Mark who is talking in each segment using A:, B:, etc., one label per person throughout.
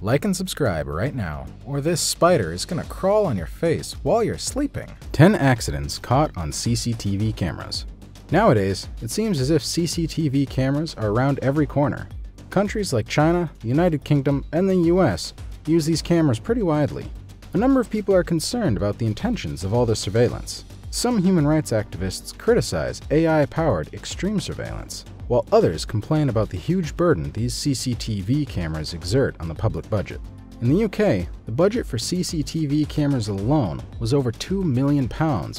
A: Like and subscribe right now, or this spider is gonna crawl on your face while you're sleeping.
B: 10 accidents caught on CCTV cameras. Nowadays, it seems as if CCTV cameras are around every corner. Countries like China, the United Kingdom, and the US use these cameras pretty widely. A number of people are concerned about the intentions of all this surveillance. Some human rights activists criticize AI powered extreme surveillance, while others complain about the huge burden these CCTV cameras exert on the public budget. In the UK, the budget for CCTV cameras alone was over £2 million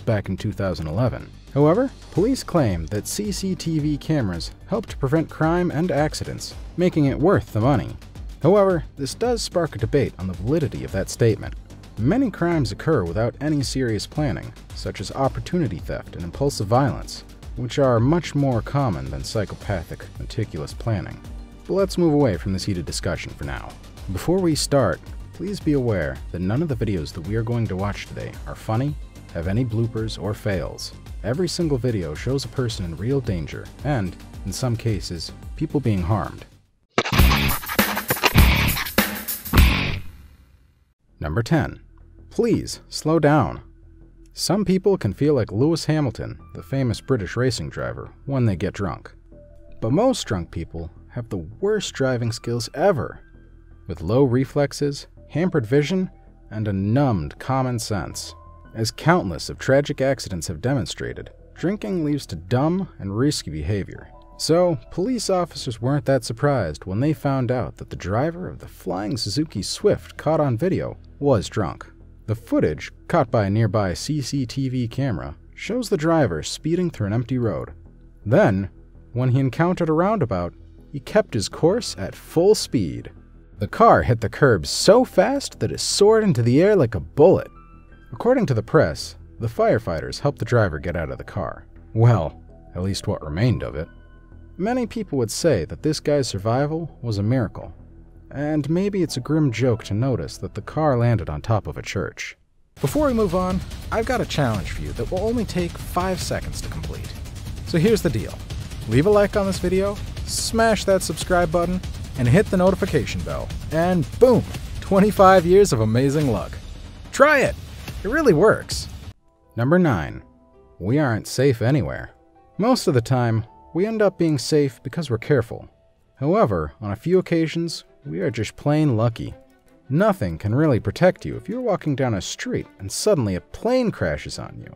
B: back in 2011. However, police claim that CCTV cameras help to prevent crime and accidents, making it worth the money. However, this does spark a debate on the validity of that statement. Many crimes occur without any serious planning, such as opportunity theft and impulsive violence, which are much more common than psychopathic, meticulous planning. But let's move away from this heated discussion for now. Before we start, please be aware that none of the videos that we are going to watch today are funny, have any bloopers or fails. Every single video shows a person in real danger and, in some cases, people being harmed. Number 10. Please slow down. Some people can feel like Lewis Hamilton, the famous British racing driver, when they get drunk. But most drunk people have the worst driving skills ever, with low reflexes, hampered vision, and a numbed common sense. As countless of tragic accidents have demonstrated, drinking leads to dumb and risky behavior. So, police officers weren't that surprised when they found out that the driver of the flying Suzuki Swift caught on video was drunk. The footage, caught by a nearby CCTV camera, shows the driver speeding through an empty road. Then, when he encountered a roundabout, he kept his course at full speed. The car hit the curb so fast that it soared into the air like a bullet. According to the press, the firefighters helped the driver get out of the car. Well, at least what remained of it. Many people would say that this guy's survival was a miracle, and maybe it's a grim joke to notice that the car landed on top of a church.
A: Before we move on, I've got a challenge for you that will only take 5 seconds to complete. So here's the deal leave a like on this video, smash that subscribe button, and hit the notification bell, and boom, 25 years of amazing luck. Try it! It really works.
B: Number 9. We aren't safe anywhere. Most of the time, we end up being safe because we're careful. However, on a few occasions, we are just plain lucky. Nothing can really protect you if you're walking down a street and suddenly a plane crashes on you.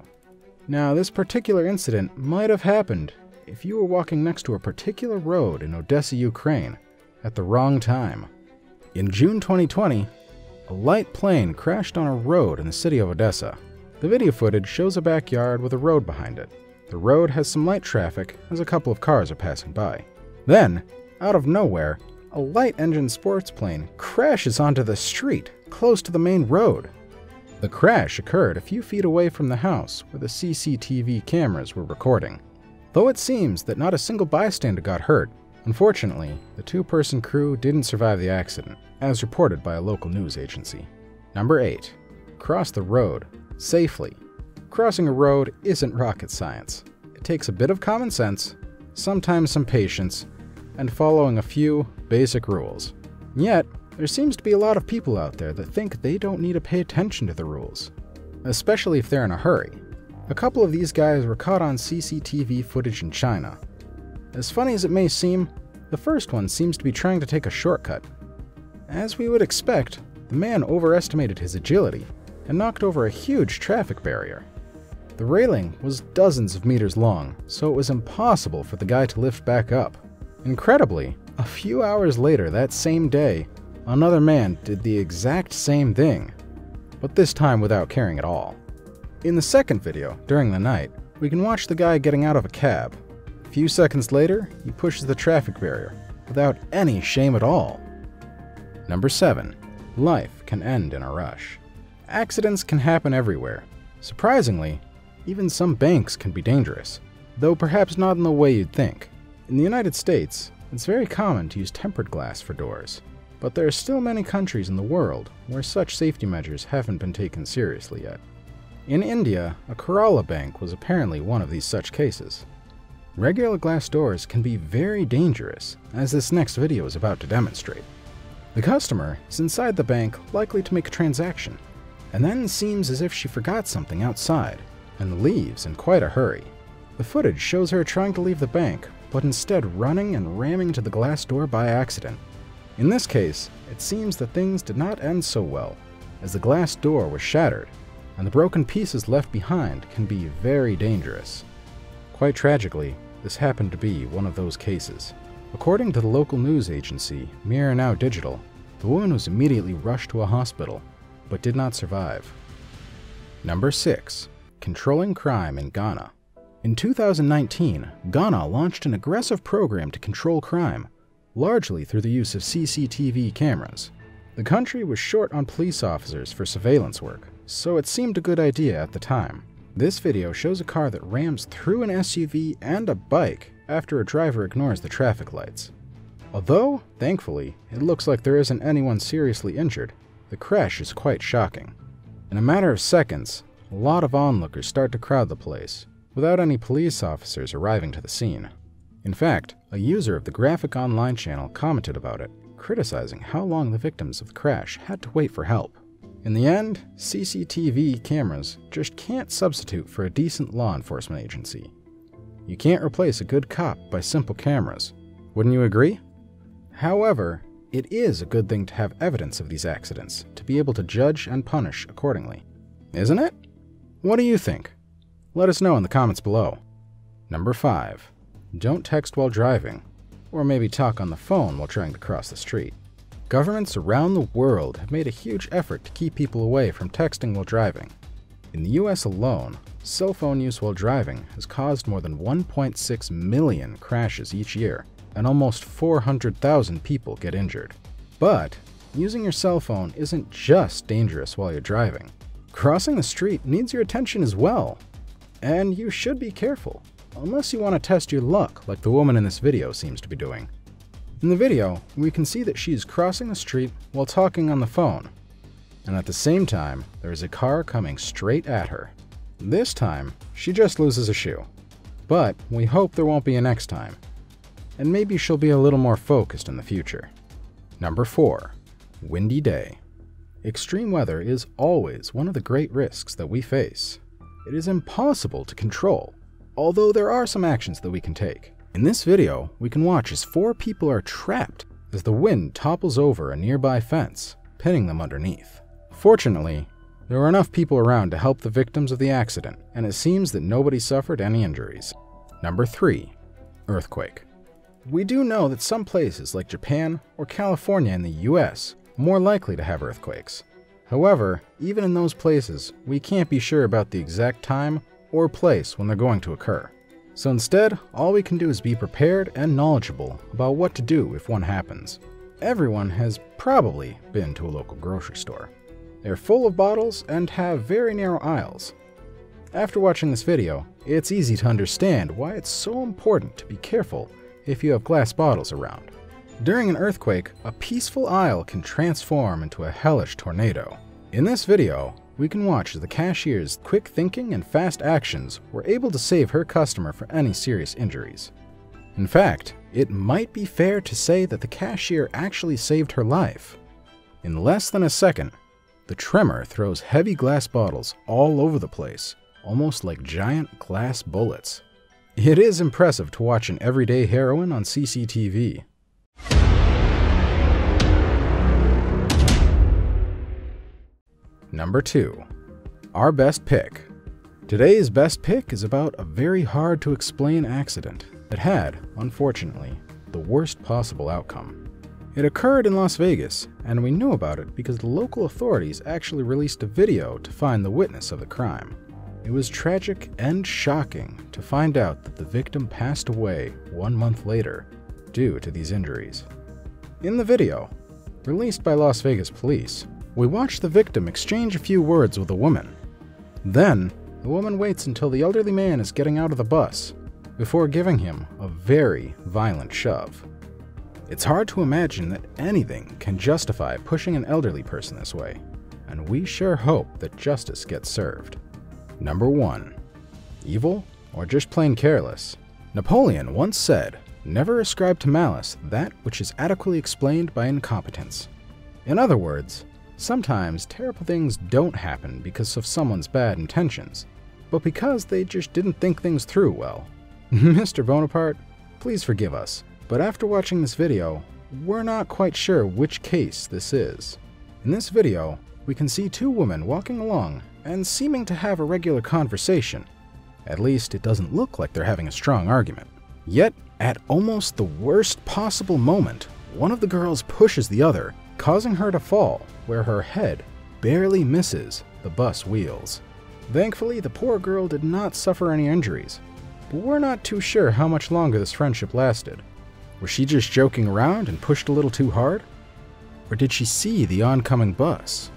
B: Now, this particular incident might have happened if you were walking next to a particular road in Odessa, Ukraine, at the wrong time. In June 2020, a light plane crashed on a road in the city of Odessa. The video footage shows a backyard with a road behind it. The road has some light traffic as a couple of cars are passing by. Then, out of nowhere, a light engine sports plane crashes onto the street close to the main road. The crash occurred a few feet away from the house where the CCTV cameras were recording. Though it seems that not a single bystander got hurt, unfortunately, the two person crew didn't survive the accident, as reported by a local news agency. Number 8. Cross the road safely. Crossing a road isn't rocket science. It takes a bit of common sense, sometimes some patience, and following a few basic rules. Yet, there seems to be a lot of people out there that think they don't need to pay attention to the rules, especially if they're in a hurry. A couple of these guys were caught on CCTV footage in China. As funny as it may seem, the first one seems to be trying to take a shortcut. As we would expect, the man overestimated his agility and knocked over a huge traffic barrier. The railing was dozens of meters long, so it was impossible for the guy to lift back up. Incredibly, a few hours later that same day, another man did the exact same thing, but this time without caring at all. In the second video, during the night, we can watch the guy getting out of a cab. A few seconds later, he pushes the traffic barrier without any shame at all. Number 7. Life can end in a rush. Accidents can happen everywhere. Surprisingly, even some banks can be dangerous, though perhaps not in the way you'd think. In the United States, it's very common to use tempered glass for doors, but there are still many countries in the world where such safety measures haven't been taken seriously yet. In India, a Kerala bank was apparently one of these such cases. Regular glass doors can be very dangerous, as this next video is about to demonstrate. The customer is inside the bank, likely to make a transaction, and then seems as if she forgot something outside and leaves in quite a hurry. The footage shows her trying to leave the bank, but instead running and ramming into the glass door by accident. In this case, it seems that things did not end so well, as the glass door was shattered, and the broken pieces left behind can be very dangerous. Quite tragically, this happened to be one of those cases. According to the local news agency, Mirror Now Digital, the woman was immediately rushed to a hospital, but did not survive. Number 6. Controlling Crime in Ghana. In 2019, Ghana launched an aggressive program to control crime, largely through the use of CCTV cameras. The country was short on police officers for surveillance work, so it seemed a good idea at the time. This video shows a car that rams through an SUV and a bike after a driver ignores the traffic lights. Although, thankfully, it looks like there isn't anyone seriously injured, the crash is quite shocking. In a matter of seconds, a lot of onlookers start to crowd the place, without any police officers arriving to the scene. In fact, a user of the Graphic Online channel commented about it, criticizing how long the victims of the crash had to wait for help. In the end, CCTV cameras just can't substitute for a decent law enforcement agency. You can't replace a good cop by simple cameras. Wouldn't you agree? However, it is a good thing to have evidence of these accidents to be able to judge and punish accordingly. Isn't it? What do you think? Let us know in the comments below. Number 5. Don't text while driving, or maybe talk on the phone while trying to cross the street. Governments around the world have made a huge effort to keep people away from texting while driving. In the US alone, cell phone use while driving has caused more than 1.6 million crashes each year, and almost 400,000 people get injured. But using your cell phone isn't just dangerous while you're driving. Crossing the street needs your attention as well. And you should be careful, unless you want to test your luck like the woman in this video seems to be doing. In the video, we can see that she is crossing the street while talking on the phone, and at the same time, there is a car coming straight at her. This time, she just loses a shoe. But we hope there won't be a next time. And maybe she'll be a little more focused in the future. Number 4. Windy Day. Extreme weather is always one of the great risks that we face. It is impossible to control, although there are some actions that we can take. In this video, we can watch as four people are trapped as the wind topples over a nearby fence, pinning them underneath. Fortunately, there were enough people around to help the victims of the accident, and it seems that nobody suffered any injuries. Number 3. Earthquake. We do know that some places like Japan or California in the US are more likely to have earthquakes. However, even in those places, we can't be sure about the exact time or place when they're going to occur. So instead, all we can do is be prepared and knowledgeable about what to do if one happens. Everyone has probably been to a local grocery store. They're full of bottles and have very narrow aisles. After watching this video, it's easy to understand why it's so important to be careful if you have glass bottles around. During an earthquake, a peaceful aisle can transform into a hellish tornado. In this video, we can watch as the cashier's quick thinking and fast actions were able to save her customer from any serious injuries. In fact, it might be fair to say that the cashier actually saved her life. In less than a second, the tremor throws heavy glass bottles all over the place, almost like giant glass bullets. It is impressive to watch an everyday heroine on CCTV. Number 2. Our best pick. Today's best pick is about a very hard to explain accident that had, unfortunately, the worst possible outcome. It occurred in Las Vegas, and we knew about it because the local authorities actually released a video to find the witness of the crime. It was tragic and shocking to find out that the victim passed away one month later due to these injuries. In the video, released by Las Vegas police, we watch the victim exchange a few words with a woman. Then, the woman waits until the elderly man is getting out of the bus before giving him a very violent shove. It's hard to imagine that anything can justify pushing an elderly person this way, and we sure hope that justice gets served. Number 1. Evil or just plain careless? Napoleon once said, Never ascribe to malice that which is adequately explained by incompetence. In other words, sometimes terrible things don't happen because of someone's bad intentions, but because they just didn't think things through well. Mr. Bonaparte, please forgive us, but after watching this video, we're not quite sure which case this is. In this video, we can see two women walking along and seeming to have a regular conversation. At least, it doesn't look like they're having a strong argument. Yet, at almost the worst possible moment, one of the girls pushes the other, causing her to fall, where her head barely misses the bus wheels. Thankfully, the poor girl did not suffer any injuries, but we're not too sure how much longer this friendship lasted. Was she just joking around and pushed a little too hard? Or did she see the oncoming bus